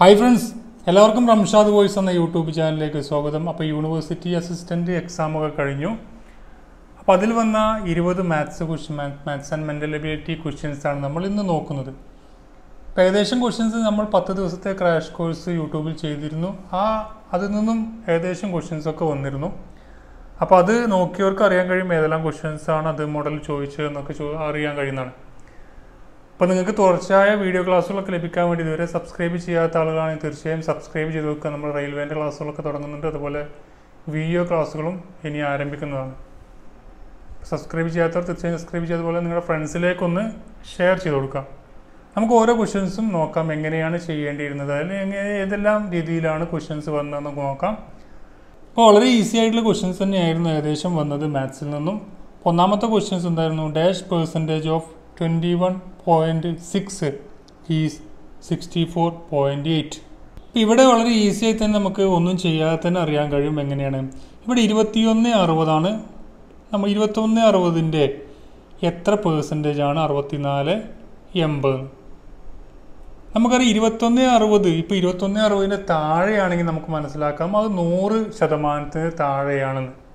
Hi friends എല്ലാവർക്കും Ramshad voice എന്ന YouTube ചാനലിലേക്ക് സ്വാഗതം. അപ്പോൾ യൂണിവേഴ്സിറ്റി അസിസ്റ്റന്റ് എക്സാമൊക്കെ കഴിഞ്ഞു. അപ്പോൾ അതിൽ വന്ന ഇരുപത് maths question maths and mental ability questions ആണ് നമ്മൾ ഇന്ന് നോക്കുന്നത്. അപ്പോൾ ഏകദേശം ക്വസ്റ്റ്യൻസ് നമ്മൾ പത്ത് ദിവസത്തെ ക്രാഷ് കോഴ്സ് യൂട്യൂബിൽ ചെയ്തിരുന്നു. ആ അതിൽ നിന്നും ഏകദേശം ക്വസ്റ്റ്യൻസ് ഒക്കെ വന്നിരുന്നു. അപ്പോൾ അത് നോക്കിയവർക്ക് അറിയാൻ കഴിയും ഏതെല്ലാം ക്വസ്റ്റ്യൻസ് ആണ് അത് മോഡൽ ചോദിച്ചതെന്നൊക്കെ അറിയാൻ കഴിയുന്നതാണ്. അപ്പോൾ നിങ്ങൾക്ക് തുടർച്ചയായ വീഡിയോ ക്ലാസ്സുകളൊക്കെ ലഭിക്കാൻ വേണ്ടി ഇതുവരെ സബ്സ്ക്രൈബ് ചെയ്യാത്ത ആളുകളാണെങ്കിൽ തീർച്ചയായും സബ്സ്ക്രൈബ് ചെയ്ത് വെക്കുക. നമ്മൾ റെയിൽവേന്റെ ക്ലാസ്സുകളൊക്കെ തുടങ്ങുന്നുണ്ട്. അതുപോലെ വീഡിയോ ക്ലാസ്സുകളും ഇനി ആരംഭിക്കുന്നതാണ്. സബ്സ്ക്രൈബ് ചെയ്യാത്തവർ തീർച്ചയായും സബ്സ്ക്രൈബ് ചെയ്തതുപോലെ നിങ്ങളുടെ ഫ്രണ്ട്സിലേക്കൊന്ന് ഷെയർ ചെയ്ത് കൊടുക്കാം നമുക്ക് ഓരോ ക്വസ്റ്റ്യൻസും നോക്കാം. എങ്ങനെയാണ് ചെയ്യേണ്ടിയിരുന്നത്? അതിൽ എങ്ങനെ ഏതെല്ലാം രീതിയിലാണ് ക്വസ്റ്റ്യൻസ് വന്നതെന്ന് നോക്കാം. അപ്പോൾ വളരെ ഈസി ആയിട്ടുള്ള ക്വസ്റ്റ്യൻസ് തന്നെയായിരുന്നു ഏകദേശം വന്നത് മാത്സിൽ നിന്നും. ഒന്നാമത്തെ ക്വസ്റ്റ്യൻസ് എന്തായിരുന്നു? Dash percentage of twenty one point six is sixty four point eight ഇപ്പോൾ ഇവിടെ വളരെ ഈസി ആയി തന്നെ നമുക്ക് ഒന്നും ചെയ്യാതെ തന്നെ അറിയാൻ കഴിയും എങ്ങനെയാണ്. ഇവിടെ ഇരുപത്തിയൊന്ന് അറുപതാണ്. നമ്മൾ ഇരുപത്തൊന്ന് അറുപതിന്റെ എത്ര പേഴ്സന്റേജ് ആണ്? അറുപത്തിനാല് എൺപത്. നമുക്കറിയാം ഇരുപത്തൊന്ന് അറുപത് ഇപ്പോൾ ഇരുപത്തൊന്ന് അറുപതിന്റെ താഴെയാണെങ്കിൽ നമുക്ക് മനസ്സിലാക്കാം. അത് നൂറ് ശതമാനത്തിന് താഴെയാണെന്ന്.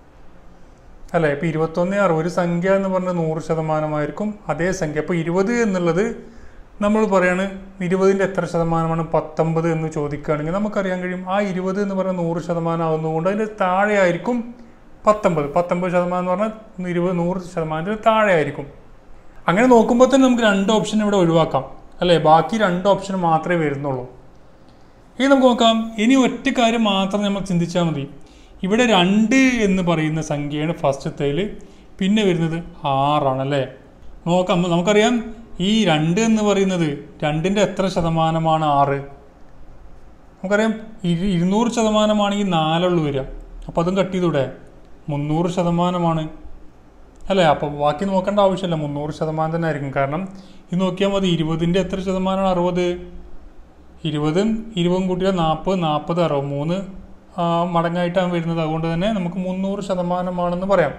അല്ലേ ഇപ്പോൾ ഇരുപത്തൊന്ന് ആറ് ഒരു സംഖ്യ എന്ന് പറഞ്ഞാൽ നൂറ് ശതമാനമായിരിക്കും അതേ സംഖ്യ. അപ്പോൾ ഇരുപത് എന്നുള്ളത് നമ്മൾ പറയാണ് ഇരുപതിന്റെ എത്ര ശതമാനമാണ്? പത്തൊമ്പത് എന്ന് ചോദിക്കുകയാണെങ്കിൽ നമുക്കറിയാൻ കഴിയും ആ ഇരുപത് എന്ന് പറഞ്ഞാൽ നൂറ് ശതമാനം ആവുന്നതുകൊണ്ട് അതിന്റെ താഴെയായിരിക്കും പത്തൊമ്പത്. പത്തൊമ്പത് ശതമാനം എന്ന് പറഞ്ഞാൽ ഇരുപത് നൂറ് ശതമാനത്തിന് താഴെ ആയിരിക്കും അങ്ങനെ നോക്കുമ്പോൾ തന്നെ നമുക്ക് രണ്ട് ഓപ്ഷൻ ഇവിടെ ഒഴിവാക്കാം. അല്ലേ? ബാക്കി രണ്ട് ഓപ്ഷൻ മാത്രമേ വരുന്നുള്ളൂ. ഇനി നമുക്ക് നോക്കാം. ഇനി ഒറ്റ കാര്യം മാത്രം നമ്മൾ ചിന്തിച്ചാൽ മതി. ഇവിടെ രണ്ട് എന്ന് പറയുന്ന സംഖ്യയാണ് ഫസ്റ്റത്തേൽ പിന്നെ വരുന്നത് ആറാണ് അല്ലേ നോക്കാം നമുക്കറിയാം ഈ രണ്ട് എന്ന് പറയുന്നത് രണ്ടിന്റെ എത്ര ശതമാനമാണ് ആറ്? നമുക്കറിയാം ഇരു ഇരുന്നൂറ് ശതമാനമാണെങ്കിൽ നാലുള്ളൂ വരിക. അപ്പോൾ അതും കട്ട് ചെയ്തൂടെ? മുന്നൂറ് ശതമാനമാണ്. അല്ലേ അപ്പോൾ ബാക്കി നോക്കേണ്ട ആവശ്യമില്ല. മുന്നൂറ് ശതമാനം തന്നെ ആയിരിക്കും. കാരണം ഇത് നോക്കിയാൽ മതി. ഇരുപതിന്റെ എത്ര ശതമാനമാണ് അറുപത്? ഇരുപതും ഇരുപതും കൂട്ടിയാൽ നാൽപ്പത് നാൽപ്പത് അറുപത്. മൂന്ന് മടങ്ങായിട്ടാണ് വരുന്നത്. അതുകൊണ്ട് തന്നെ നമുക്ക് മുന്നൂറ് ശതമാനമാണെന്ന് പറയാം.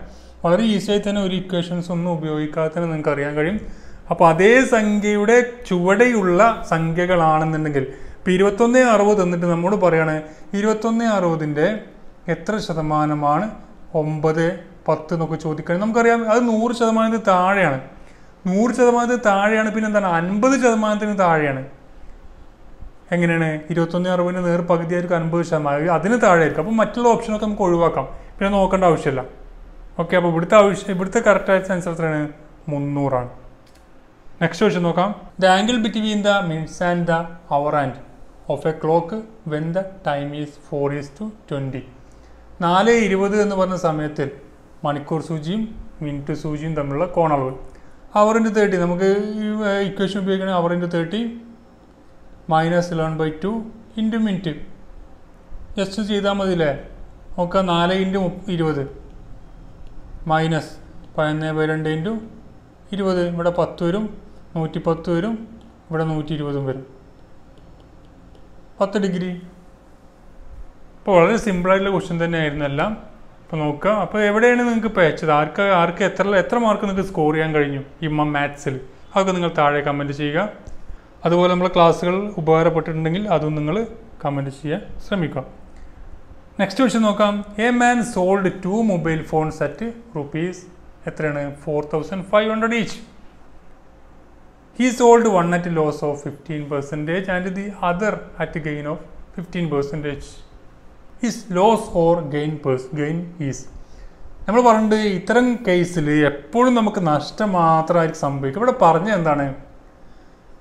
വളരെ ഈസിയായി തന്നെ ഒരു ഇക്വേഷൻസ് ഒന്നും ഉപയോഗിക്കാതെ തന്നെ നിങ്ങൾക്ക് അറിയാൻ കഴിയും. അപ്പോൾ അതേ സംഖ്യയുടെ ചുവടെയുള്ള സംഖ്യകളാണെന്നുണ്ടെങ്കിൽ ഇപ്പോൾ ഇരുപത്തൊന്ന് അറുപത് എന്നിട്ട് നമ്മോട് പറയാണ് ഇരുപത്തൊന്ന് അറുപതിന്റെ എത്ര ശതമാനമാണ്? ഒമ്പത് പത്ത് എന്നൊക്കെ ചോദിക്കുകയാണെങ്കിൽ നമുക്കറിയാം അത് നൂറ് ശതമാനത്തിന് താഴെയാണ്. നൂറ് ശതമാനത്തിന് താഴെയാണ് പിന്നെ എന്താണ്? അൻപത് ശതമാനത്തിന് താഴെയാണ്. എങ്ങനെയാണ്? ഇരുപത്തൊന്ന് അറുപതിന് നേർ പകുതി ആയിരിക്കും അൻപത് ശതമാനം അതിന് താഴെ ആയിരിക്കും അപ്പോൾ മറ്റുള്ള ഓപ്ഷനൊക്കെ നമുക്ക് ഒഴിവാക്കാം. പിന്നെ നോക്കേണ്ട ആവശ്യമില്ല. ഓക്കെ അപ്പോൾ ഇവിടുത്തെ ആവശ്യം ഇവിടുത്തെ കറക്റ്റ് ആയിട്ട് ആൻസർ എത്രയാണ്? മുന്നൂറാണ്. നെക്സ്റ്റ് ക്വസ്റ്റ്യൻ നോക്കാം. The angle between the minutes and the hour and of a clock when the time is four is two twenty നാല് ഇരുപത് എന്ന് പറഞ്ഞ സമയത്തിൽ മണിക്കൂർ സൂചിയും മിനിറ്റ് സൂചിയും തമ്മിലുള്ള കോണളവ്. അവർ ഇന്റു തേർട്ടി നമുക്ക് ഇക്വേഷൻ ഉപയോഗിക്കണമെങ്കിൽ hour into thirty minus eleven by two into minute. Just ചെയ്താൽ മതിയില്ലേ? നോക്കുക നാല് ഇന്റു ഇരുപത്. മൈനസ് പതിനൊന്ന് ബൈ രണ്ട് ഇന്റു ഇരുപത്. ഇവിടെ പത്ത് വരും നൂറ്റി പത്ത് വരും ഇവിടെ നൂറ്റി ഇരുപതും വരും. പത്ത് ഡിഗ്രി. ഇപ്പോൾ വളരെ സിമ്പിളായിട്ടുള്ള ക്വസ്റ്റ്യൻ തന്നെയായിരുന്നു എല്ലാം. അപ്പോൾ നോക്കുക. അപ്പോൾ എവിടെയാണ് നിങ്ങൾക്ക് പേച്ചത് ആർക്ക് ആർക്ക് എത്ര എത്ര മാർക്ക് നിങ്ങൾക്ക് സ്കോർ ചെയ്യാൻ കഴിഞ്ഞു? ഈ മാത്സിൽ അതൊക്കെ നിങ്ങൾ താഴെ കമന്റ് ചെയ്യുക. അതുപോലെ നമ്മളെ ക്ലാസ്സുകൾ ഉപകാരപ്പെട്ടിട്ടുണ്ടെങ്കിൽ അതും നിങ്ങൾ കമന്റ് ചെയ്യാൻ ശ്രമിക്കുക. നെക്സ്റ്റ് ക്വസ്റ്റ്യൻ നോക്കാം. A man sold two mobile phone set rupees എത്രയാണ്? Four thousand five hundred each he sold one at loss of fifteen percentage and the other at gain of fifteen percentage is loss or gain percent gain is നമ്മൾ പറഞ്ഞിട്ട് ഇത്തരം കേസിൽ എപ്പോഴും നമുക്ക് നഷ്ടം മാത്രമായിരിക്കും സംഭവിക്കും ഇവിടെ പറഞ്ഞ എന്താണ്?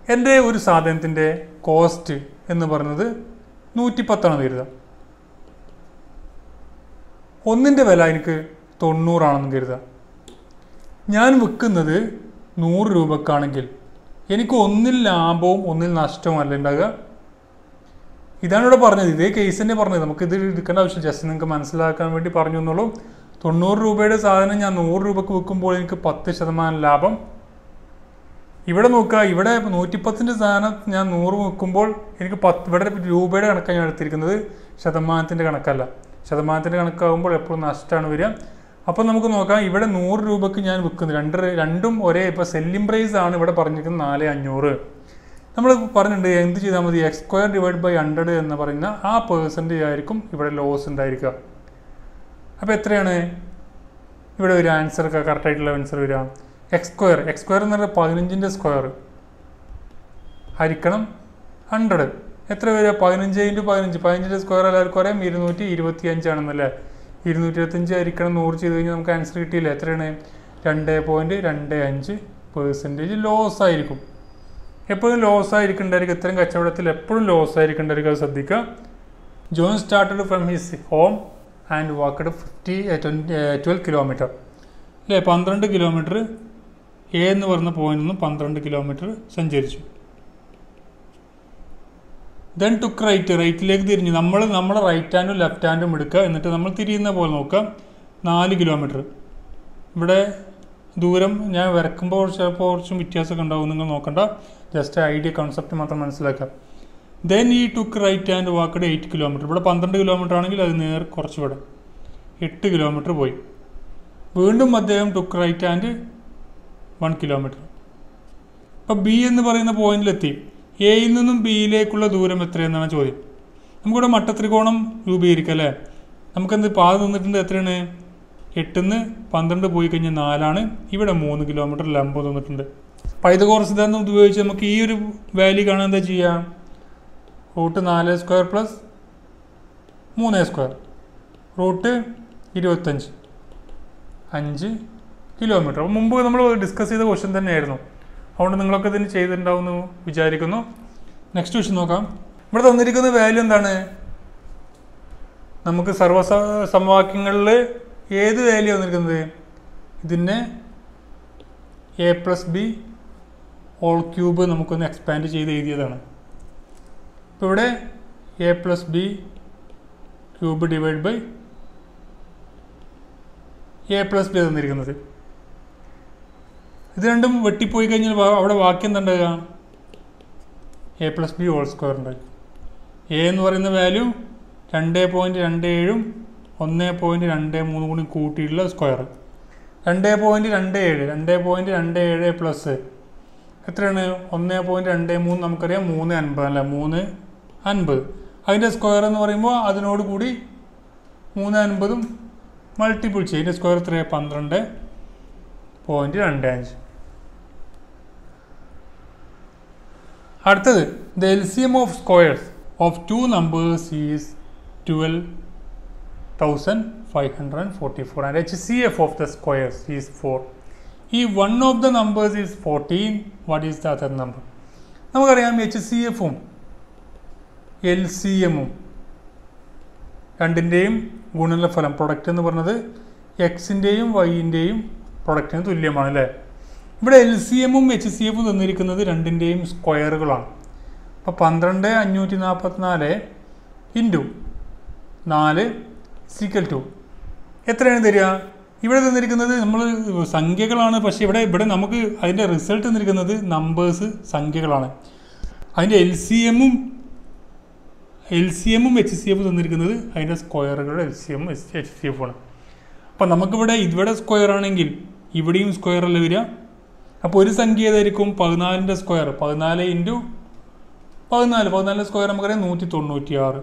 എന്റെ ഒരു സാധനത്തിന്റെ കോസ്റ്റ് എന്ന് പറയുന്നത് നൂറ്റിപ്പത്താണ് കരുതാം ഒന്നിന്റെ വില എനിക്ക് തൊണ്ണൂറാണെന്ന് കരുതാം ഞാൻ വിൽക്കുന്നത് നൂറ് രൂപക്കാണെങ്കിൽ എനിക്ക് ഒന്നിൽ ലാഭവും ഒന്നിൽ നഷ്ടവും അല്ല ഉണ്ടാകുക ഇതാണ് ഇവിടെ പറഞ്ഞത്. ഇതേ കേസ് തന്നെ പറഞ്ഞത്. നമുക്ക് ഇത് എടുക്കേണ്ട ആവശ്യം ജസ്റ്റ് നിങ്ങൾക്ക് മനസ്സിലാക്കാൻ വേണ്ടി പറഞ്ഞു എന്നുള്ളൂ തൊണ്ണൂറ് രൂപയുടെ സാധനം ഞാൻ നൂറ് രൂപക്ക് വിൽക്കുമ്പോൾ എനിക്ക് പത്ത് ശതമാനം ലാഭം ഇവിടെ നോക്കുക ഇവിടെ നൂറ്റിപ്പത്തിന്റെ സ്ഥാനം ഞാൻ നൂറ് വെക്കുമ്പോൾ എനിക്ക് പത്ത് ഇവിടെ രൂപയുടെ കണക്കാണ് ഞാൻ എടുത്തിരിക്കുന്നത്. ശതമാനത്തിന്റെ കണക്കല്ല. ശതമാനത്തിന്റെ കണക്കാകുമ്പോൾ എപ്പോഴും നഷ്ടമാണ് വരിക. അപ്പോൾ നമുക്ക് നോക്കാം ഇവിടെ നൂറ് രൂപക്ക് ഞാൻ വിൽക്കുന്നത് രണ്ട് രണ്ടും ഒരേ ഇപ്പോൾ സെല്ലിംഗ് പ്രൈസ് ആണ് ഇവിടെ പറഞ്ഞിരിക്കുന്നത് നാല് അഞ്ഞൂറ്. നമ്മൾ പറഞ്ഞിട്ടുണ്ട് എന്ത് ചെയ്താൽ മതി? X square divide by hundred എന്ന് പറയുന്ന ആ പേഴ്സന്റേജ് ആയിരിക്കും ഇവിടെ ലോസ് ഉണ്ടായിരിക്കുക. അപ്പോൾ എത്രയാണ്? ഇവിടെ ഒരു ആൻസർ കറക്റ്റായിട്ടുള്ള ആൻസർ വരിക. X square. എക്സ് സ്ക്വയർ എന്ന് പറഞ്ഞാൽ പതിനഞ്ചിന്റെ സ്ക്വയർ. ഹരിക്കണം ഹൺഡ്രഡ് എത്ര വരിക? പതിനഞ്ച് ഇന്റു പതിനഞ്ച്. പതിനഞ്ചിന്റെ സ്ക്വയർ എല്ലാവർക്കും അറിയാം. ഇരുന്നൂറ്റി ഇരുപത്തി അഞ്ചാണെന്നല്ലേ ഇരുന്നൂറ്റി ഇരുപത്തഞ്ച് ഹരിക്കണം നൂറ് ചെയ്ത് കഴിഞ്ഞാൽ നമുക്ക് ആൻസർ കിട്ടിയില്ല? എത്രയാണ്? രണ്ട് പോയിന്റ് രണ്ട് അഞ്ച് പേഴ്സന്റേജ് ലോസ് ആയിരിക്കും. എപ്പോഴും ലോസ് ആയിരിക്കേണ്ടായിരിക്കും. ഇത്തരം കച്ചവടത്തിൽ എപ്പോഴും ലോസ് ആയിരിക്കേണ്ടായിരിക്കും. അത് ശ്രദ്ധിക്കുക. John started from his home and walked fifty twenty twelve kilometre അല്ലേ? പന്ത്രണ്ട് കിലോമീറ്റർ എ എന്ന് പറഞ്ഞ പോയിന്റിൽ നിന്ന് പന്ത്രണ്ട് കിലോമീറ്റർ സഞ്ചരിച്ചു. ദെൻ ടുക്ക് റൈറ്റ് റൈറ്റിലേക്ക് തിരിഞ്ഞ്. നമ്മൾ നമ്മുടെ റൈറ്റ് ഹാൻഡും ലെഫ്റ്റ് ഹാൻഡും എടുക്കുക. എന്നിട്ട് നമ്മൾ തിരിയുന്ന പോലെ നോക്കുക. നാല് കിലോമീറ്റർ ഇവിടെ ദൂരം ഞാൻ വരക്കുമ്പോൾ ചിലപ്പോൾ കുറച്ചും വ്യത്യാസമൊക്കെ ഉണ്ടാവും. നിങ്ങൾ നോക്കണ്ട. ജസ്റ്റ് ഐഡിയ കൺസെപ്റ്റ് മാത്രം മനസ്സിലാക്കുക. Then he took right hand walked eight kilometre ഇവിടെ പന്ത്രണ്ട് കിലോമീറ്റർ ആണെങ്കിൽ അത് നേർ കുറച്ച് ഇവിടെ എട്ട് കിലോമീറ്റർ പോയി. വീണ്ടും അദ്ദേഹം took right hand one kilometre. അപ്പോൾ ബി എന്ന് പറയുന്ന പോയിന്റിലെത്തി. എയിൽ നിന്നും ബിയിലേക്കുള്ള ദൂരം എത്രയെന്നാണ് ചോദ്യം. നമുക്കിവിടെ മട്ടത്രികോണം രൂപീകരിക്കാം അല്ലേ? നമുക്കെന്ത് പാത നിന്നിട്ടുണ്ട് എത്രയാണ്? എട്ടിന്ന് പന്ത്രണ്ട് പോയി കഴിഞ്ഞാൽ നാലാണ്. ഇവിടെ മൂന്ന് കിലോമീറ്റർ ലംബം തന്നിട്ടുണ്ട് പൈതകോർ സിദ്ധാന്തം ഉപയോഗിച്ച് നമുക്ക് ഈ ഒരു വാല്യൂ കാണാൻ എന്താ ചെയ്യാം? റൂട്ട് നാല് സ്ക്വയർ പ്ലസ് മൂന്ന് സ്ക്വയർ. റൂട്ട് ഇരുപത്തഞ്ച്. അഞ്ച് കിലോമീറ്റർ അപ്പോൾ മുമ്പ് നമ്മൾ ഡിസ്കസ് ചെയ്ത ക്വസ്റ്റ്യൻ തന്നെയായിരുന്നു. അതുകൊണ്ട് നിങ്ങളൊക്കെ ഇതിന് ചെയ്തിട്ടുണ്ടാവും എന്ന് വിചാരിക്കുന്നു. നെക്സ്റ്റ് ക്വസ്റ്റ്യൻ നോക്കാം. ഇവിടെ തന്നിരിക്കുന്ന വാല്യൂ എന്താണ്? നമുക്ക് സർവ സമവാക്യങ്ങളിൽ ഏത് വാല്യൂ വന്നിരിക്കുന്നത് ഇതിനെ A plus B whole cube നമുക്കൊന്ന് എക്സ്പാൻഡ് ചെയ്ത് എഴുതിയതാണ്. ഇപ്പോൾ ഇവിടെ A plus B cube divide by A plus B തന്നിരിക്കുന്നത്. ഇത് രണ്ടും വെട്ടിപ്പോയി കഴിഞ്ഞാൽ അവിടെ വാക്യം എന്തുണ്ടാകുക A plus B whole square ഉണ്ടാകും എ എന്ന് പറയുന്ന വാല്യൂ രണ്ട് പോയിന്റ് രണ്ട് ഏഴും ഒന്ന് പോയിന്റ് രണ്ട് മൂന്നും കൂടി കൂട്ടിയിട്ടുള്ള സ്ക്വയർ രണ്ട് പോയിന്റ് രണ്ട് ഏഴ് രണ്ട് പോയിന്റ് രണ്ട് ഏഴ് പ്ലസ് എത്രയാണ്? ഒന്ന് പോയിന്റ് രണ്ട് മൂന്ന് നമുക്കറിയാം. മൂന്ന് അൻപത് അല്ല മൂന്ന് അൻപത്. അതിന്റെ സ്ക്വയർ എന്ന് പറയുമ്പോൾ അതിനോട് കൂടി മൂന്ന് അൻപതും മൾട്ടിപ്പിൾ ചെയ്യും. അതിന്റെ സ്ക്വയർ എത്രയാണ് പന്ത്രണ്ട് പോയിന്റ് രണ്ട് അഞ്ച്. അടുത്തത് the LCM of squares of two numbers is twelve thousand five hundred and forty four and H C F of the squares is four ഈ one of the numbers is fourteen what is the other number നമുക്കറിയാം H C എഫും L C എമ്മും രണ്ടിന്റെയും ഗുണനഫലം product എന്ന് പറഞ്ഞത് എക്സിന്റെയും വൈന്റെയും പ്രൊഡക്റ്റിന് തുല്യമാണ് അല്ലേ? ഇവിടെ എൽ സി എമ്മും എച്ച് സി എഫും തന്നിരിക്കുന്നത് രണ്ടിന്റെയും സ്ക്വയറുകളാണ്. അപ്പോൾ പന്ത്രണ്ട് അഞ്ഞൂറ്റി നാൽപ്പത്തിനാല് ഇന്റു നാല് സീക്കൽ ടു എത്രയാണ് തരിക? ഇവിടെ തന്നിരിക്കുന്നത് നമ്മൾ സംഖ്യകളാണ്. പക്ഷേ ഇവിടെ ഇവിടെ നമുക്ക് അതിന്റെ റിസൾട്ട് തന്നിരിക്കുന്നത് നമ്പേഴ്സ് സംഖ്യകളാണ്. അതിന്റെ എൽ സി എമ്മും എൽ സി എമ്മും എച്ച് സി എഫും തന്നിരിക്കുന്നത് അതിന്റെ സ്ക്വയറുകളുടെ എൽ സി എമ്മും എച്ച് സി എഫ് ആണ് അപ്പോൾ നമുക്കിവിടെ ഇവിടെ സ്ക്വയർ ആണെങ്കിൽ ഇവിടെയും സ്ക്വയർ അല്ല വരിക? അപ്പോൾ ഒരു സംഖ്യ ഏതായിരിക്കും പതിനാലിന്റെ സ്ക്വയർ പതിനാല് ഇന്റു പതിനാല്. പതിനാലിന്റെ സ്ക്വയർ നമുക്കറിയാം നൂറ്റി തൊണ്ണൂറ്റി ആറ്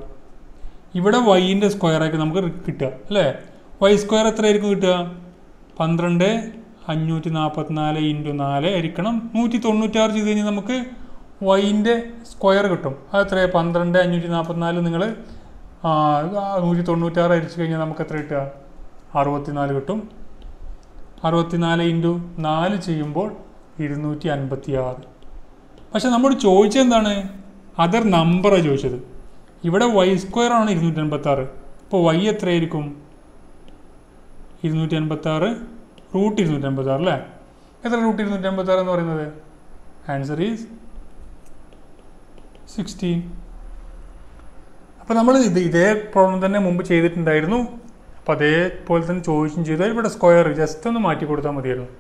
ഇവിടെ വൈന്റെ സ്ക്വയർ ആയിരിക്കും നമുക്ക് കിട്ടുക അല്ലേ? വൈ സ്ക്വയർ എത്രയായിരിക്കും കിട്ടുക? പന്ത്രണ്ട് അഞ്ഞൂറ്റി നാൽപ്പത്തിനാല് ഇന്റു നാല് ആയിരിക്കണം. നൂറ്റി തൊണ്ണൂറ്റാറ് ചെയ്ത് കഴിഞ്ഞാൽ നമുക്ക് വൈന്റെ സ്ക്വയർ കിട്ടും. അത് എത്ര പന്ത്രണ്ട് അഞ്ഞൂറ്റി നാൽപ്പത്തിനാല് നിങ്ങൾ നൂറ്റി തൊണ്ണൂറ്റാറ് അരിച്ചു കഴിഞ്ഞാൽ നമുക്ക് എത്ര കിട്ടുക? അറുപത്തിനാല് കിട്ടും. അറുപത്തിനാല് ഇന്റു നാല് ചെയ്യുമ്പോൾ ഇരുന്നൂറ്റി അൻപത്തി ആറ് പക്ഷെ നമ്മൾ ചോദിച്ചെന്താണ് അതർ നമ്പറാണ് ചോദിച്ചത്. ഇവിടെ വൈ സ്ക്വയർ ആണ് ഇരുന്നൂറ്റി അൻപത്തി ആറ് അപ്പോൾ വൈ എത്രയായിരിക്കും? ഇരുന്നൂറ്റി അൻപത്തി ആറ് റൂട്ട് ഇരുന്നൂറ്റി അൻപത്തി ആറ് അല്ലേ? എത്ര റൂട്ട് ഇരുന്നൂറ്റി അൻപത്തി ആറ് എന്ന് പറയുന്നത്? ആൻസർ ഈസ് സിക്സ്റ്റീൻ അപ്പോൾ നമ്മൾ ഇത് ഇതേ പ്രോബ്ലം തന്നെ മുമ്പ് ചെയ്തിട്ടുണ്ടായിരുന്നു. അപ്പോൾ അതേപോലെ തന്നെ ചോദിച്ചും ചെയ്താൽ ഇവിടെ സ്ക്വയർ ജസ്റ്റ് ഒന്ന് മാറ്റി കൊടുത്താൽ മതിയായിരുന്നു.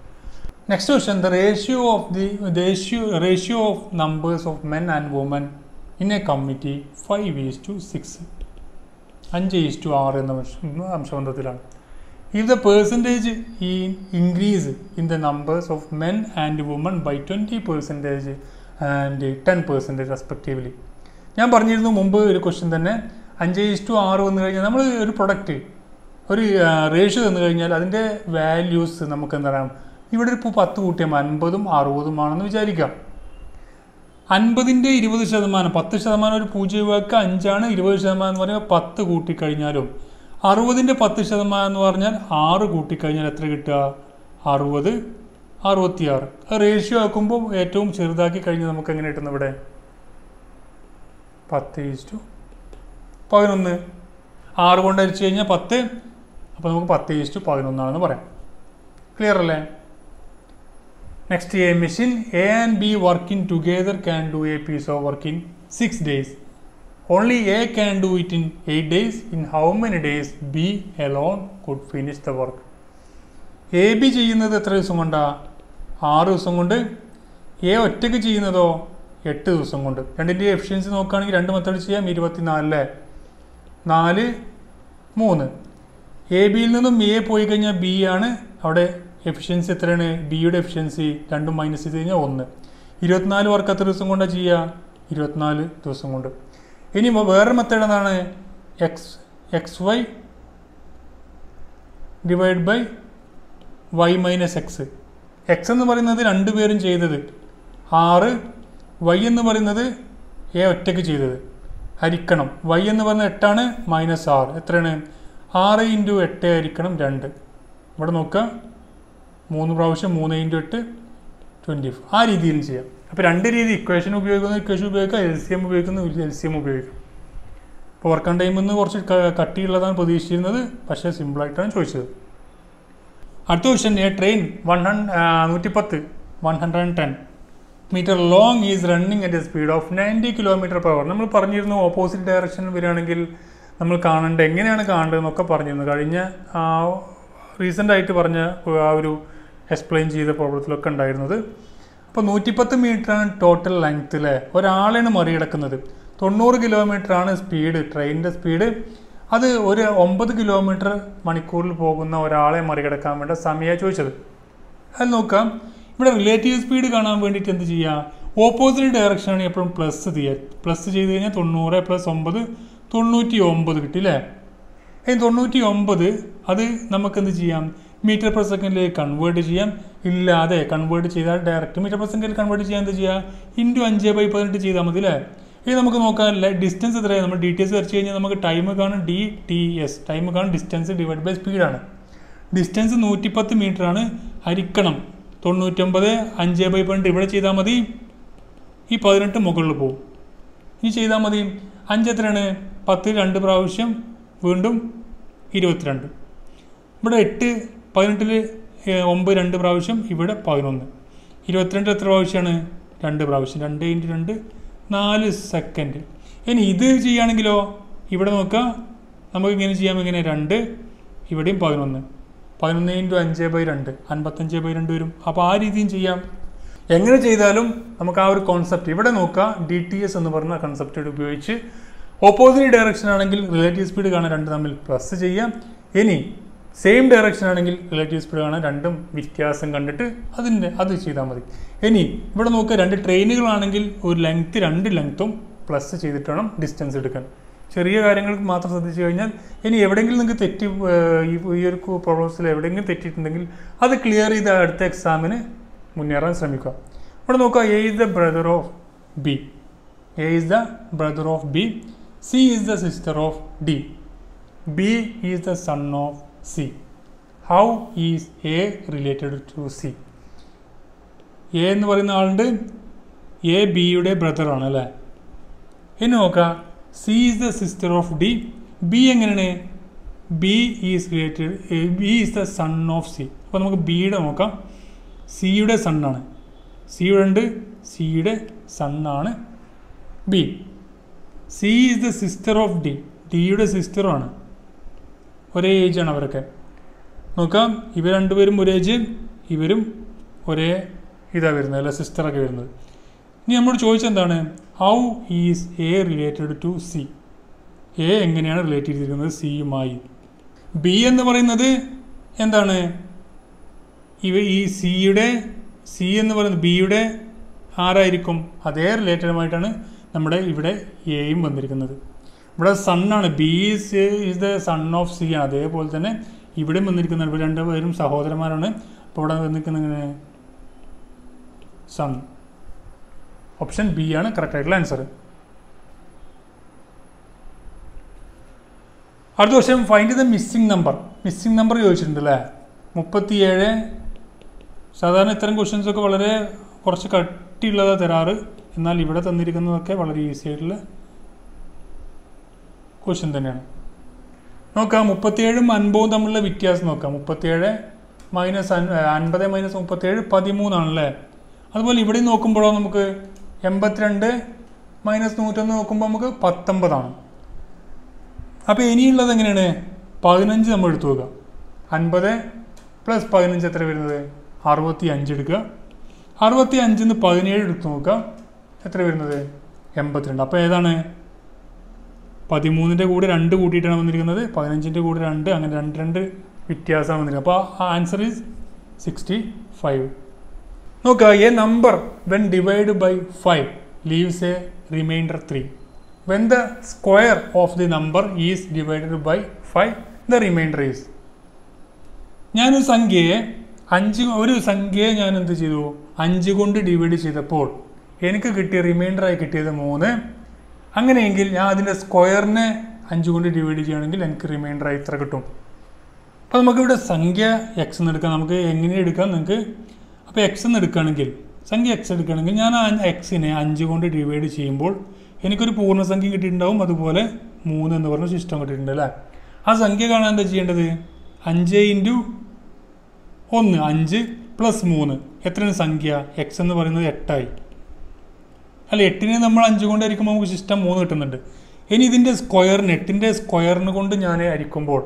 Next question the ratio of the ratio ratio of numbers of men and women in a committee five is to six അഞ്ച് ഈസ് ടു ആറ് എന്ന അംശബന്ധത്തിലാണ്. ഇഫ് ദ പേഴ്സന്റേജ് ഈ increase in the numbers of men and women by twenty percentage and ten percentage respectively ഞാൻ പറഞ്ഞിരുന്നു മുമ്പ് ഒരു question തന്നെ അഞ്ച് ഈസ് ടു ആറ് വന്നു കഴിഞ്ഞാൽ നമ്മൾ ഒരു പ്രൊഡക്റ്റ് ഒരു റേഷ്യോ തന്നു കഴിഞ്ഞാൽ അതിന്റെ വാല്യൂസ് നമുക്ക് എന്താ പറയാം? ഇവിടെ ഒരു ഇപ്പോൾ പത്ത് കൂട്ടിയാൽ അൻപതും അറുപതുമാണെന്ന് വിചാരിക്കാം. അൻപതിന്റെ ഇരുപത് ശതമാനം പത്ത് ശതമാനം ഒരു പൂജ്യ ഒഴിവാക്കുക അഞ്ചാണ് ഇരുപത് ശതമാനം എന്ന് പറയുമ്പോൾ പത്ത് കൂട്ടിക്കഴിഞ്ഞാലും അറുപതിന്റെ പത്ത് ശതമാനം എന്ന് പറഞ്ഞാൽ ആറ് കൂട്ടിക്കഴിഞ്ഞാൽ എത്ര കിട്ടുക? അറുപത് അറുപത്തിയാറ്. റേഷ്യോ ആക്കുമ്പോൾ ഏറ്റവും ചെറുതാക്കി കഴിഞ്ഞാൽ നമുക്ക് എങ്ങനെ കിട്ടുന്നു ഇവിടെ? പത്ത് ഈസ്റ്റു പതിനൊന്ന്. ആറ് കൊണ്ട് അരിച്ചു കഴിഞ്ഞാൽ പത്ത്. അപ്പോൾ നമുക്ക് പത്ത് ഈസ്റ്റു പതിനൊന്നാണെന്ന് പറയാം. ക്ലിയർ അല്ലേ? Next a machine A and B working together can do a piece of work in six days only A can do it in eight days in how many days B alone could finish the work A B ചെയ്യുന്നത് എത്ര ദിവസം കൊണ്ടാ? ആറ് ദിവസം കൊണ്ട്. A ഒറ്റയ്ക്ക് ചെയ്യുന്നതോ? എട്ട് ദിവസം കൊണ്ട്. രണ്ടിന്റെ എഫിഷ്യൻസി നോക്കുകയാണെങ്കിൽ രണ്ട് മെത്തേഡ് ചെയ്യാം. ഇരുപത്തിനാലിൽ നാല് മൂന്ന്. എ ബിയിൽ നിന്നും എ പോയി കഴിഞ്ഞാൽ ബി ആണ്. അവിടെ എഫിഷ്യൻസി എത്രയാണ്? ബിയുടെ എഫിഷ്യൻസി രണ്ടും മൈനസ് ചെയ്ത് കഴിഞ്ഞാൽ ഒന്ന്. ഇരുപത്തിനാല് വർക്ക് എത്ര ദിവസം കൊണ്ടാണ് ചെയ്യുക? ഇരുപത്തിനാല് ദിവസം കൊണ്ട്. ഇനി വേറൊരു മെത്തേഡ് എന്താണ് X X Y divide by Y minus X X എന്ന് പറയുന്നത് രണ്ടുപേരും ചെയ്തത്. ആറ് വൈ എന്ന് പറയുന്നത് എ ഒറ്റയ്ക്ക് ചെയ്തത്. ഹരിക്കണം. വൈ എന്ന് പറയുന്നത് എട്ടാണ് മൈനസ് ആറ്. എത്രയാണ്? ആറ് ഇന്റു എട്ട് ഹരിക്കണം രണ്ട്. ഇവിടെ നോക്കുക. മൂന്ന് പ്രാവശ്യം മൂന്ന് ഇന്റു എട്ട് ട്വന്റി ആ രീതിയിൽ ചെയ്യാം. അപ്പോൾ രണ്ട് രീതി ഇക്വേഷൻ ഉപയോഗിക്കുന്ന ഇക്വേഷൻ ഉപയോഗിക്കുക എൽ സി എം ഉപയോഗിക്കുന്ന എൽ സി എം ഉപയോഗിക്കാം. ഇപ്പോൾ വർക്ക് ഓൺ ടൈമിൽ നിന്ന് കുറച്ച് കട്ടിയുള്ളതാണ് പ്രതീക്ഷിച്ചിരുന്നത് പക്ഷേ സിമ്പിളായിട്ടാണ് ചോദിച്ചത്. അടുത്ത question a train one hundred നൂറ്റിപ്പത്ത് one hundred and ten meter long is running at a speed of ninety kilometer per hour നമ്മൾ പറഞ്ഞിരുന്നു ഓപ്പോസിറ്റ് ഡയറക്ഷനിൽ വരികയാണെങ്കിൽ നമ്മൾ കാണേണ്ടത് എങ്ങനെയാണ് കാണേണ്ടതെന്നൊക്കെ പറഞ്ഞിരുന്നു. കഴിഞ്ഞ റീസെന്റ് ആയിട്ട് പറഞ്ഞ ആ ഒരു എക്സ്പ്ലെയിൻ ചെയ്ത പ്രോബ്ലത്തിലൊക്കെ ഉണ്ടായിരുന്നത്. അപ്പോൾ നൂറ്റിപ്പത്ത് മീറ്ററാണ് ടോട്ടൽ ലെങ്ത് അല്ലേ ഒരാളെയാണ് മറികടക്കുന്നത്. തൊണ്ണൂറ് കിലോമീറ്ററാണ് സ്പീഡ് ട്രെയിനിന്റെ സ്പീഡ് അത് ഒരു ഒമ്പത് കിലോമീറ്റർ മണിക്കൂറിൽ പോകുന്ന ഒരാളെ മറികടക്കാൻ വേണ്ട സമയമാണ് ചോദിച്ചത്. അത് നോക്കാം. ഇവിടെ റിലേറ്റീവ് സ്പീഡ് കാണാൻ വേണ്ടിയിട്ട് എന്ത് ചെയ്യുക ഓപ്പോസിറ്റ് ഡയറക്ഷനാണ് എപ്പോഴും പ്ലസ് ചെയ്യുക പ്ലസ് ചെയ്ത് കഴിഞ്ഞാൽ തൊണ്ണൂറ് പ്ലസ് ഒമ്പത് തൊണ്ണൂറ്റി ഒമ്പത് കിട്ടി അല്ലേ അതിന് തൊണ്ണൂറ്റി ഒമ്പത് അത് നമുക്ക് എന്ത് ചെയ്യാം? മീറ്റർ പെർ സെക്കൻഡിലേക്ക് കൺവേർട്ട് ചെയ്യാം. ഇല്ലാതെ കൺവേർട്ട് ചെയ്താൽ ഡയറക്റ്റ് മീറ്റർ പെർ സെക്കൻഡിൽ കൺവേർട്ട് ചെയ്യാൻ എന്ത് ചെയ്യുക ഇന്റു അഞ്ച് ബൈ പതിനെട്ട് ചെയ്താൽ മതി അല്ലേ? ഇനി നമുക്ക് നോക്കാം ഡിസ്റ്റൻസ് എത്രയാണ് നമ്മൾ ഡി ടി വരച്ച് കഴിഞ്ഞാൽ നമുക്ക് ടൈം കാണും ഡി ടി എസ് ടൈം കാണും ഡിസ്റ്റൻസ് ഡിവൈഡ് ബൈ സ്പീഡാണ് ഡിസ്റ്റൻസ് നൂറ്റിപ്പത്ത് മീറ്റർ ആണ്. ഹരിക്കണം. തൊണ്ണൂറ്റൊമ്പത് അഞ്ച് ബൈ പതിനെട്ട് ഇവിടെ ചെയ്താൽ മതി. ഈ പതിനെട്ട് മുകളിൽ പോകും. ഇനി ചെയ്താൽ മതി. അഞ്ച് എത്രയാണ്? പത്ത് രണ്ട് പ്രാവശ്യം വീണ്ടും ഇരുപത്തിരണ്ട്. ഇവിടെ എട്ട് പതിനെട്ടിൽ ഒമ്പത് രണ്ട് പ്രാവശ്യം ഇവിടെ പതിനൊന്ന്. ഇരുപത്തിരണ്ട് എത്ര പ്രാവശ്യമാണ് രണ്ട് പ്രാവശ്യം. രണ്ട് ഇന്റു രണ്ട് നാല് സെക്കൻഡ്. ഇനി ഇത് ചെയ്യുകയാണെങ്കിലോ ഇവിടെ നോക്കുക നമുക്ക് ഇങ്ങനെ ചെയ്യാം ഇങ്ങനെ രണ്ട് ഇവിടെയും പതിനൊന്ന്. പതിനൊന്ന് ഇന്റു അഞ്ച് ബൈ രണ്ട് അൻപത്തഞ്ച് ബൈ രണ്ട് വരും. അപ്പോൾ ആ രീതിയും ചെയ്യാം. എങ്ങനെ ചെയ്താലും നമുക്ക് ആ ഒരു കോൺസെപ്റ്റ് ഇവിടെ നോക്കുക ഡി ടി എസ് എന്ന് പറഞ്ഞ കൺസെപ്റ്റ് ഉപയോഗിച്ച് ഓപ്പോസിറ്റ് ഡയറക്ഷൻ ആണെങ്കിൽ റിലേറ്റീവ് സ്പീഡ് കാണാൻ രണ്ട് തമ്മിൽ പ്ലസ് ചെയ്യാം. ഇനി സെയിം ഡയറക്ഷൻ ആണെങ്കിൽ റിലേറ്റീവ് സ്പീഡ് കാണാൻ രണ്ടും വ്യത്യാസം കണ്ടിട്ട് അതിന്റെ അത് ചെയ്താൽ മതി. ഇനി ഇവിടെ നോക്കുക രണ്ട് ട്രെയിനുകളാണെങ്കിൽ ഒരു ലെങ്ത്ത് രണ്ട് ലെങ്ത്തും പ്ലസ് ചെയ്തിട്ട് വേണം ഡിസ്റ്റൻസ് എടുക്കാൻ. ചെറിയ കാര്യങ്ങൾക്ക് മാത്രം ശ്രദ്ധിച്ചു കഴിഞ്ഞാൽ ഇനി എവിടെയെങ്കിലും നിങ്ങൾക്ക് തെറ്റി ഈ ഒരു പ്രോബ്ലംസിൽ എവിടെയെങ്കിലും തെറ്റിയിട്ടുണ്ടെങ്കിൽ അത് ക്ലിയർ ചെയ്ത് അടുത്ത എക്സാമിന് മുന്നേറാൻ ശ്രമിക്കുക. ഇവിടെ നോക്കുക A is the brother of B A is the brother of B C is the sister of D B is the son of C How is A related to C? A എന്ന് പറയുന്ന ആളുണ്ട്. A ബിയുടെ ബ്രദറാണ് അല്ലേ? ഇനി നോക്കാം. C is the sister of D B എങ്ങനെയാണ്? B is related B is the son of C അപ്പോൾ നമുക്ക് ബിയുടെ നോക്കാം. സിയുടെ സണ്ണാണ് സിയുടെ ഉണ്ട്. സിയുടെ സണ്ണാണ് B C is the sister of D ഡിയുടെ സിസ്റ്ററുമാണ് ഒരേ ആണ് അവരൊക്കെ. നോക്കാം ഇവർ രണ്ടുപേരും ഒരേ ഏജ് ഇവരും ഒരേ ഇതാണ് വരുന്നത് അല്ല? സിസ്റ്ററൊക്കെ വരുന്നത്. ഇനി നമ്മൾ ചോദിച്ചെന്താണ് how is A related to C A എങ്ങനെയാണ് റിലേറ്റ് ചെയ്തിരിക്കുന്നത് സിയുമായി ബി എന്ന് പറയുന്നത് എന്താണ്? ഇവ ഈ സിയുടെ സി എന്ന് പറയുന്നത് ബിയുടെ ആരായിരിക്കും? അതേ റിലേറ്റഡുമായിട്ടാണ് നമ്മുടെ ഇവിടെ എയും വന്നിരിക്കുന്നത്. ഇവിടെ സണ്ണാണ് B is is the son of C ആണ്. അതേപോലെ തന്നെ ഇവിടെയും വന്നിരിക്കുന്ന രണ്ട് രണ്ടുപേരും സഹോദരന്മാരാണ്. അപ്പോൾ ഇവിടെ വന്നിരിക്കുന്ന ഇങ്ങനെ സൺ ഓപ്ഷൻ ബി ആണ്. കറക്റ്റ് ആയിട്ടുള്ള ആൻസർ അടുത്ത question find the missing number missing number ചോദിച്ചിട്ടുണ്ട് അല്ലേ? മുപ്പത്തിയേഴ്. സാധാരണ ഇത്തരം ക്വസ്റ്റ്യൻസ് ഒക്കെ വളരെ കുറച്ച് കട്ടിയുള്ളതാണ് തരാറ്. എന്നാൽ ഇവിടെ തന്നിരിക്കുന്നതൊക്കെ വളരെ ഈസി ആയിട്ടുള്ള ക്വസ്റ്റ്യൻ തന്നെയാണ്. നോക്കാം മുപ്പത്തിയേഴും അൻപതും തമ്മിലുള്ള വ്യത്യാസം നോക്കാം. മുപ്പത്തിയേഴ് മൈനസ് അൻപത് മൈനസ് മുപ്പത്തിയേഴ് പതിമൂന്നാണല്ലേ? അതുപോലെ ഇവിടെ നോക്കുമ്പോഴോ നമുക്ക് എൺപത്തിരണ്ട് മൈനസ് നൂറ്റൊന്ന് നോക്കുമ്പോൾ നമുക്ക് പത്തൊമ്പതാണ്. അപ്പോൾ ഇനിയുള്ളത് എങ്ങനെയാണ്? പതിനഞ്ച് നമ്മൾ എടുത്തു നോക്കുക. അൻപത് പ്ലസ് പതിനഞ്ച് എത്ര വരുന്നത്? അറുപത്തി അഞ്ച് എടുക്കുക. അറുപത്തി അഞ്ചിൽ നിന്ന് പതിനേഴ് എടുത്ത് നോക്കുക. എത്ര വരുന്നത്? എൺപത്തിരണ്ട്. അപ്പോൾ ഏതാണ്? പതിമൂന്നിന്റെ കൂടെ രണ്ട് കൂട്ടിയിട്ടാണ് വന്നിരിക്കുന്നത്. പതിനഞ്ചിന്റെ കൂടെ രണ്ട് അങ്ങനെ രണ്ട് രണ്ട് വ്യത്യാസമാണ് വന്നിരിക്കുന്നത്. അപ്പോൾ ആൻസർ ഈസ് സിക്സ്റ്റി ഫൈവ് നോക്കുക a number when divide by five leaves a remainder three when the square of the number is divided by five the remainder is ഞാനൊരു സംഖ്യയെ അഞ്ച് ഒരു സംഖ്യയെ ഞാൻ എന്ത് ചെയ്തു? അഞ്ച് കൊണ്ട് ഡിവൈഡ് ചെയ്തപ്പോൾ എനിക്ക് കിട്ടിയ റിമൈൻഡറായി കിട്ടിയത് മൂന്ന്. അങ്ങനെയെങ്കിൽ ഞാൻ അതിന്റെ സ്ക്വയറിനെ അഞ്ച് കൊണ്ട് ഡിവൈഡ് ചെയ്യുകയാണെങ്കിൽ എനിക്ക് റിമൈൻഡർ ഇത്ര കിട്ടും. അപ്പോൾ നമുക്കിവിടെ സംഖ്യ എക്സ് എന്ന് എടുക്കാം. നമുക്ക് എങ്ങനെ എടുക്കാം നിങ്ങൾക്ക്? അപ്പോൾ എക്സ് എന്ന് എടുക്കുകയാണെങ്കിൽ സംഖ്യ എക്സ് എടുക്കുകയാണെങ്കിൽ ഞാൻ ആ എക്സിനെ അഞ്ച് കൊണ്ട് ഡിവൈഡ് ചെയ്യുമ്പോൾ എനിക്കൊരു പൂർണസംഖ്യ കിട്ടിയിട്ടുണ്ടാവും. അതുപോലെ മൂന്ന് എന്ന് പറഞ്ഞ സിസ്റ്റം കിട്ടിയിട്ടുണ്ട് അല്ലേ? ആ സംഖ്യ കാണാൻ എന്താ ചെയ്യേണ്ടത്? അഞ്ച് ഇന്റു ഒന്ന് അഞ്ച് പ്ലസ് മൂന്ന്. എത്രയാണ് സംഖ്യ? എക്സ് എന്ന് പറയുന്നത് എട്ടായി. അല്ല എട്ടിനെ നമ്മൾ അഞ്ച് കൊണ്ട് അരിക്കുമ്പോൾ നമുക്ക് സിസ്റ്റം മൂന്ന് കിട്ടുന്നുണ്ട്. ഇനി ഇതിന്റെ സ്ക്വയറിന് എട്ടിന്റെ സ്ക്വയറിന് കൊണ്ട് ഞാൻ അരിക്കുമ്പോൾ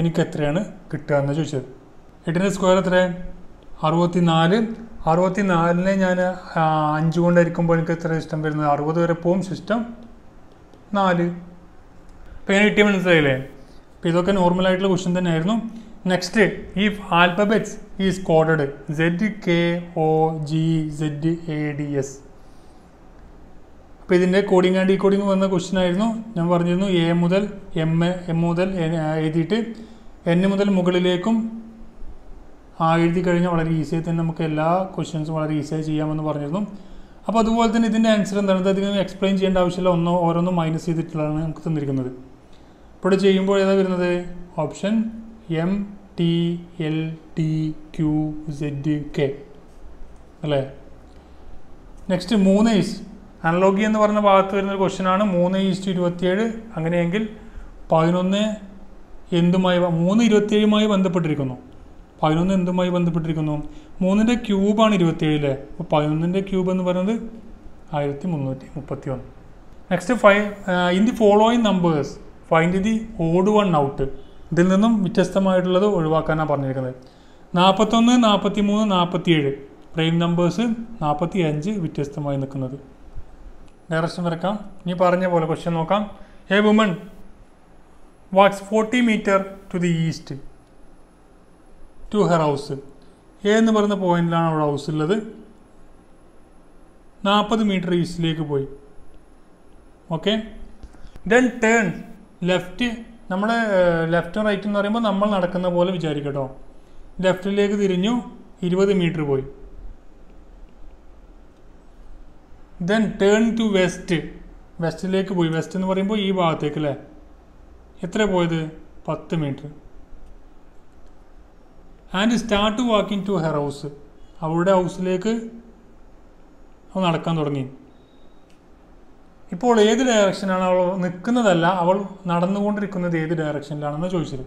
എനിക്ക് എത്രയാണ് കിട്ടുക എന്ന് ചോദിച്ചത്? എട്ടിന്റെ സ്ക്വയർ എത്ര അറുപത്തി നാല് അറുപത്തി നാലിനെ ഞാൻ അഞ്ച് കൊണ്ട് അരിക്കുമ്പോൾ എനിക്ക് എത്ര സിസ്റ്റം വരുന്നത്? അറുപത് വരെ പോവും സിസ്റ്റം നാല്. അപ്പോൾ ഞാൻ കിട്ടിയ മനസ്സിലായില്ലേ? അപ്പോൾ ഇതൊക്കെ നോർമൽ ആയിട്ടുള്ള ക്വസ്റ്റ്യൻ തന്നെയായിരുന്നു. നെക്സ്റ്റ് ഈ alphabets is coded Z K O G Z A D S അപ്പോൾ ഇതിന്റെ കോഡിംഗ് ആൻഡ് ഡീകോഡിംഗ് വന്ന ക്വസ്റ്റ്യൻ ആയിരുന്നു. ഞാൻ പറഞ്ഞിരുന്നു എ മുതൽ എം എം മുതൽ എഴുതിയിട്ട് എൻ മുതൽ മുകളിലേക്കും ആ എഴുതി കഴിഞ്ഞാൽ വളരെ ഈസിയായി തന്നെ നമുക്ക് എല്ലാ ക്വസ്റ്റ്യൻസും വളരെ ഈസിയായി ചെയ്യാമെന്ന് പറഞ്ഞിരുന്നു. അപ്പോൾ അതുപോലെ തന്നെ ഇതിന്റെ ആൻസർ എന്താണ്? അധികം എക്സ്പ്ലെയിൻ ചെയ്യേണ്ട ആവശ്യമില്ല. ഒന്നോ ഓരോന്നും മൈനസ് ചെയ്തിട്ടുള്ളതാണ് നമുക്ക് തന്നിരിക്കുന്നത്. ഇപ്പോൾ ചെയ്യുമ്പോൾ ഏതാ വരുന്നത്? Option M T L T Q Z K അല്ലേ? നെക്സ്റ്റ് മൂന്ന് ഈസ് അനലോഗി എന്ന് പറഞ്ഞ ഭാഗത്ത് വരുന്ന ഒരു ക്വസ്റ്റ്യൻ ആണ്. മൂന്ന് ഈസ്റ്റ് ഇരുപത്തിയേഴ് അങ്ങനെയെങ്കിൽ പതിനൊന്ന് എന്തുമായി മൂന്ന് ഇരുപത്തിയേഴുമായി ബന്ധപ്പെട്ടിരിക്കുന്നു. പതിനൊന്ന് എന്തുമായി ബന്ധപ്പെട്ടിരിക്കുന്നു? മൂന്നിന്റെ ക്യൂബാണ് ഇരുപത്തിയേഴിലെ. അപ്പോൾ പതിനൊന്നിന്റെ ക്യൂബ് എന്ന് പറയുന്നത് ആയിരത്തി മുന്നൂറ്റി മുപ്പത്തി ഒന്ന് next five in the following numbers find the odd one out ഇതിൽ നിന്നും വ്യത്യസ്തമായിട്ടുള്ളത് ഒഴിവാക്കാനാണ് പറഞ്ഞിരിക്കുന്നത്. നാൽപ്പത്തൊന്ന് നാൽപ്പത്തി മൂന്ന് നാൽപ്പത്തിയേഴ് പ്രൈം നമ്പേഴ്സ് നാൽപ്പത്തി അഞ്ച് വ്യത്യസ്തമായി നിൽക്കുന്നത്. ഡയറക്ഷൻ വരക്കാം. നീ പറഞ്ഞ പോലെ ക്വസ്റ്റ്യൻ നോക്കാം. A woman walks forty meter to the east to her house A എന്ന് പറയുന്ന പോയിന്റിലാണ് അവിടെ ഹൗസ് ഉള്ളത്. നാൽപ്പത് മീറ്റർ ഈസ്റ്റിലേക്ക് പോയി. ഓക്കെ ദെൻ ടേൺ ലെഫ്റ്റ് നമ്മുടെ ലെഫ്റ്റും റൈറ്റും എന്ന് പറയുമ്പോൾ നമ്മൾ നടക്കുന്ന പോലെ വിചാരിക്കട്ടോ. ലെഫ്റ്റിലേക്ക് തിരിഞ്ഞു ഇരുപത് മീറ്റർ പോയി. ദെൻ ടേൺ ടു വെസ്റ്റ് വെസ്റ്റിലേക്ക് പോയി. വെസ്റ്റ് എന്ന് പറയുമ്പോൾ ഈ ഭാഗത്തേക്ക് അല്ലേ? എത്ര പോയത്? പത്ത് meter and start walking to her house അവളുടെ ഹൗസിലേക്ക് അവൾ നടക്കാൻ തുടങ്ങി. ഇപ്പോൾ ഏത് ഡയറക്ഷനാണ് അവൾ നിൽക്കുന്നതല്ല അവൾ നടന്നുകൊണ്ടിരിക്കുന്നത് ഏത് ഡയറക്ഷനിലാണെന്ന് ചോദിച്ചത്.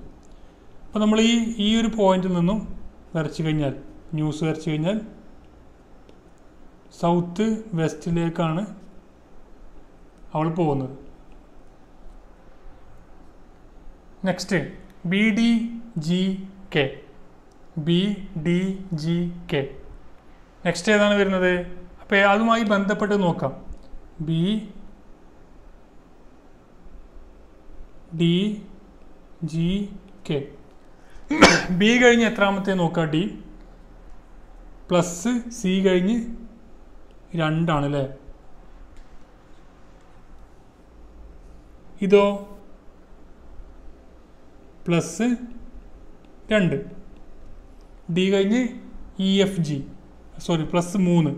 അപ്പോൾ നമ്മൾ ഈ ഈ ഒരു പോയിന്റിൽ നിന്നും വരച്ചു കഴിഞ്ഞാൽ ന്യൂസ് വരച്ചു കഴിഞ്ഞാൽ സൗത്ത് വെസ്റ്റിലേക്കാണ് അവൾ പോകുന്നത്. Next B D G K B D G K next ഏതാണ് വരുന്നത്? അപ്പോൾ അതുമായി ബന്ധപ്പെട്ട് നോക്കാം. B D G K B കഴിഞ്ഞ് എത്രാമത്തെ നോക്കാം ഡി പ്ലസ് സി കഴിഞ്ഞ് രണ്ടാണ് അല്ലേ ഇതോ? പ്ലസ് രണ്ട്. ഡി കഴിഞ്ഞ് E F G sorry plus മൂന്ന്.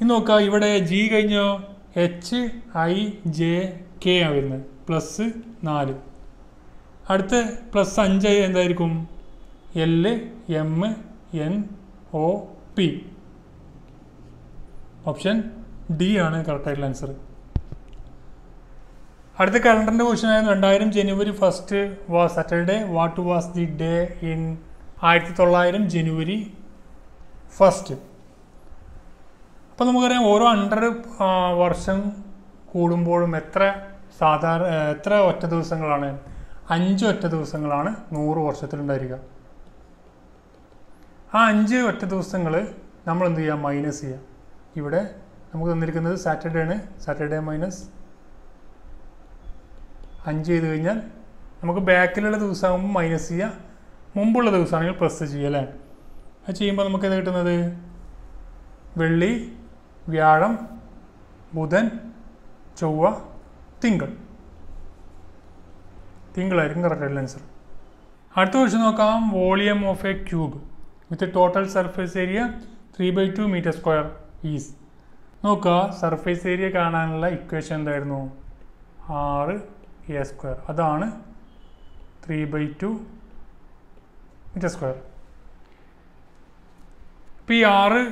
ഇനി നോക്കാം ഇവിടെ ജി കഴിഞ്ഞോ? എച്ച് ഐ ജെ കെ ആണ് വരുന്നത്. പ്ലസ് നാല്. അടുത്ത പ്ലസ് അഞ്ച് എന്തായിരിക്കും? L M N O P option D ആണ് കറക്റ്റായിട്ടുള്ള ആൻസർ അടുത്ത കലണ്ടറിന്റെ ക്വസ്റ്റൻ ആയിരുന്നു. രണ്ടായിരം January first was Saturday what was the day in ആയിരത്തി തൊള്ളായിരം ജനുവരി ഫസ്റ്റ് അപ്പോൾ നമുക്കറിയാം ഓരോ ഹൺഡ്രഡ് വർഷം കൂടുമ്പോഴും എത്ര സാധാരണ എത്ര ഒറ്റ ദിവസങ്ങളാണ്? അഞ്ച് ഒറ്റ ദിവസങ്ങളാണ് നൂറ് വർഷത്തിലുണ്ടായിരിക്കുക ആ അഞ്ച് ഒറ്റ ദിവസങ്ങൾ നമ്മൾ എന്ത് ചെയ്യുക മൈനസ് ചെയ്യുക ഇവിടെ നമുക്ക് തന്നിരിക്കുന്നത് സാറ്റർഡേ ആണ്. സാറ്റർഡേ മൈനസ് അഞ്ച് ചെയ്ത് കഴിഞ്ഞാൽ നമുക്ക് ബാക്കിലുള്ള ദിവസമാകുമ്പോൾ മൈനസ് ചെയ്യുക മുമ്പുള്ള ദിവസമാണെങ്കിൽ പ്ലസ് ചെയ്യുക അല്ലേ? അത് ചെയ്യുമ്പോൾ നമുക്ക് ഇത് കിട്ടുന്നത്? വെള്ളി വ്യാഴം ബുധൻ ചൊവ്വ തിങ്കൾ. തിങ്കളായിരിക്കും കറക്റ്റ് ആൻസർ അടുത്ത ക്വസ്റ്റ്യൻ നോക്കാം. Volume of a cube with total surface area three by two meter square is നോക്കുക സർഫേസ് ഏരിയ കാണാനുള്ള ഇക്വേഷൻ എന്തായിരുന്നു? ആറ് എ സ്ക്വയർ അതാണ് three by two meter square ഇപ്പം ഈ ആറ്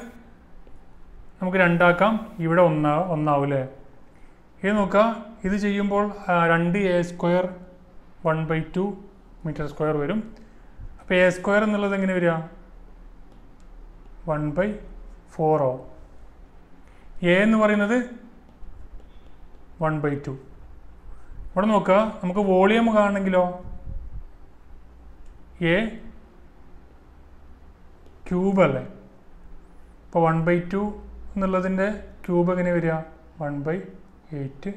നമുക്ക് രണ്ടാക്കാം. ഇവിടെ ഒന്നാ ഒന്നാവും അല്ലേ ഇത് നോക്കുക ഇത് ചെയ്യുമ്പോൾ രണ്ട് a square one by two meter square വരും. അപ്പോൾ എ സ്ക്വയർ എന്നുള്ളത് എങ്ങനെ വരിക? വൺ ബൈ ഫോറോ എ എന്ന് പറയുന്നത് വൺ ബൈ ടു ഇവിടെ നോക്കുക നമുക്ക് വോളിയം കാണണമെങ്കിലോ? എ ക്യൂബ് അല്ലേ? ഇപ്പോൾ വൺ ബൈ ടു എന്നുള്ളതിന്റെ ക്യൂബ് എങ്ങനെ വരിക? One by eight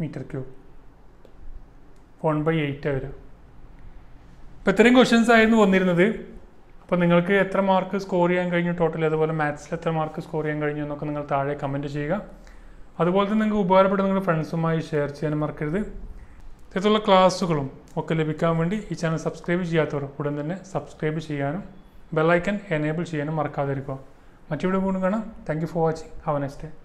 meter cube one by eight വരിക. ഇപ്പോൾ ഇത്രയും ക്വസ്റ്റ്യൻസ് ആയിരുന്നു വന്നിരുന്നത്. അപ്പോൾ നിങ്ങൾക്ക് എത്ര മാർക്ക് സ്കോർ ചെയ്യാൻ കഴിഞ്ഞു ടോട്ടൽ അതുപോലെ മാത്സിൽ എത്ര മാർക്ക് സ്കോർ ചെയ്യാൻ കഴിഞ്ഞു എന്നൊക്കെ നിങ്ങൾ താഴെ കമന്റ് ചെയ്യുക. അതുപോലെ തന്നെ നിങ്ങൾക്ക് ഉപകാരപ്പെട്ട നിങ്ങളുടെ ഫ്രണ്ട്സുമായി ഷെയർ ചെയ്യാനും മറക്കരുത്. ഇത്തരത്തിലുള്ള ക്ലാസ്സുകളും ഒക്കെ ലഭിക്കാൻ വേണ്ടി ഈ ചാനൽ സബ്സ്ക്രൈബ് ചെയ്യാത്തവർ ഉടൻ തന്നെ സബ്സ്ക്രൈബ് ചെയ്യാനും ബെല്ലൈക്കൻ എനേബിൾ ചെയ്യാനും മറക്കാതിരിക്കുക. മറ്റു വീഡിയോ കാണാം. Thank you for watching have next day